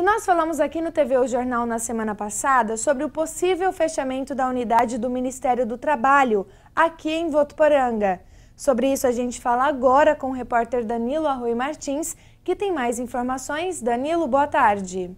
E nós falamos aqui no TV O Jornal na semana passada sobre o possível fechamento da unidade do Ministério do Trabalho, aqui em Votuporanga. Sobre isso a gente fala agora com o repórter Danilo Arrui Martins, que tem mais informações. Danilo, boa tarde.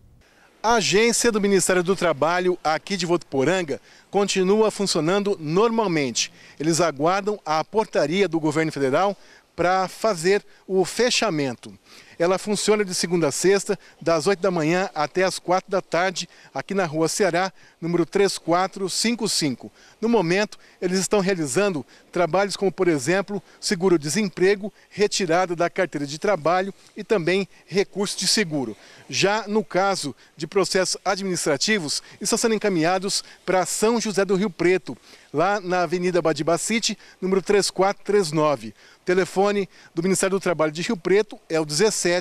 A agência do Ministério do Trabalho aqui de Votuporanga continua funcionando normalmente. Eles aguardam a portaria do governo federal para fazer o fechamento. Ela funciona de segunda a sexta, das 8 da manhã até as 4 da tarde, aqui na rua Ceará, número 3455. No momento, eles estão realizando trabalhos como, por exemplo, seguro-desemprego, retirada da carteira de trabalho e também recurso de seguro. Já no caso de processos administrativos, estão sendo encaminhados para São José do Rio Preto, lá na Avenida Badibacite, número 3439. O telefone do Ministério do Trabalho de Rio Preto é o 17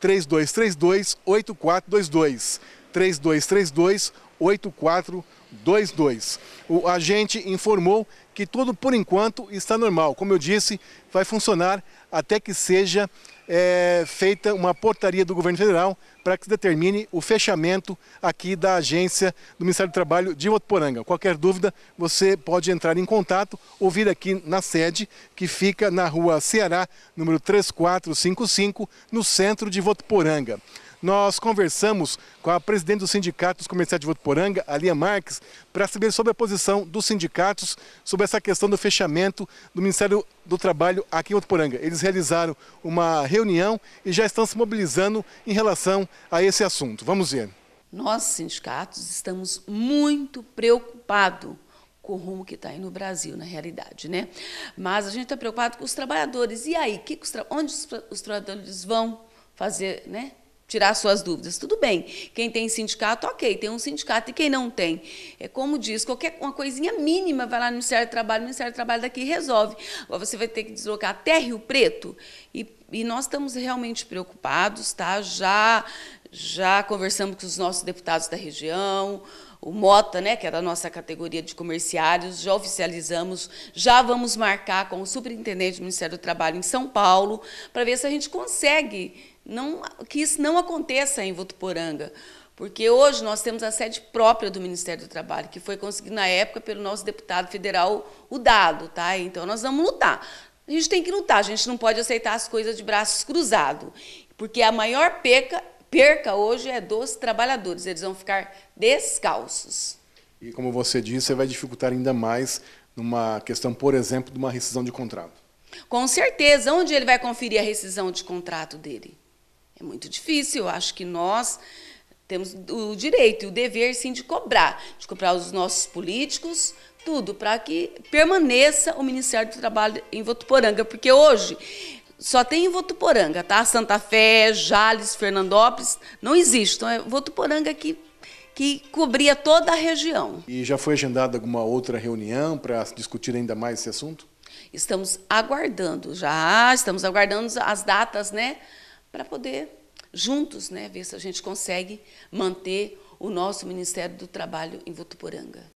3232 8422. 3232 8422. O agente informou que tudo por enquanto está normal. Como eu disse, vai funcionar até que seja é, feita uma portaria do governo federal para que se determine o fechamento aqui da agência do Ministério do Trabalho de Votuporanga. Qualquer dúvida, você pode entrar em contato ou vir aqui na sede, que fica na rua Ceará, número 3455, no centro de Votuporanga nós conversamos com a presidente do Sindicato dos Comerciantes de Votuporanga, Alia Marques, para saber sobre a posição dos sindicatos sobre essa questão do fechamento do Ministério do Trabalho aqui em Votuporanga. Eles realizaram uma reunião e já estão se mobilizando em relação a esse assunto. Vamos ver. Nós, sindicatos, estamos muito preocupados com o rumo que está aí no Brasil, na realidade, né? Mas a gente está preocupado com os trabalhadores. E aí, que que os onde os, os trabalhadores vão fazer, né? Tirar suas dúvidas. Tudo bem. Quem tem sindicato, ok, tem um sindicato. E quem não tem? É como diz, qualquer uma coisinha mínima vai lá no Ministério do Trabalho, o Ministério do Trabalho daqui resolve. Agora você vai ter que deslocar até Rio Preto. E, e nós estamos realmente preocupados, tá? Já, já conversamos com os nossos deputados da região, o Mota, né, que é da nossa categoria de comerciários, já oficializamos, já vamos marcar com o superintendente do Ministério do Trabalho em São Paulo, para ver se a gente consegue não, que isso não aconteça em Votuporanga. Porque hoje nós temos a sede própria do Ministério do Trabalho, que foi conseguida na época pelo nosso deputado federal, o Dado. Tá? Então nós vamos lutar. A gente tem que lutar, a gente não pode aceitar as coisas de braços cruzados. Porque a maior perca, perca hoje é dos trabalhadores, eles vão ficar descalços. E como você disse, você vai dificultar ainda mais numa questão, por exemplo, de uma rescisão de contrato. Com certeza, onde ele vai conferir a rescisão de contrato dele? Muito difícil. Eu acho que nós temos o direito e o dever, sim, de cobrar, de cobrar os nossos políticos, tudo, para que permaneça o Ministério do Trabalho em Votuporanga, porque hoje só tem em Votuporanga, tá? Santa Fé, Jales, Fernandópolis, não existe. Então é Votuporanga que que cobria toda a região. E já foi agendada alguma outra reunião para discutir ainda mais esse assunto? Estamos aguardando, já estamos aguardando as datas, né? Para poder juntos, né, ver se a gente consegue manter o nosso Ministério do Trabalho em Votuporanga.